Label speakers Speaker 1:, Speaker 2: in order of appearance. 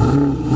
Speaker 1: Mm-hmm.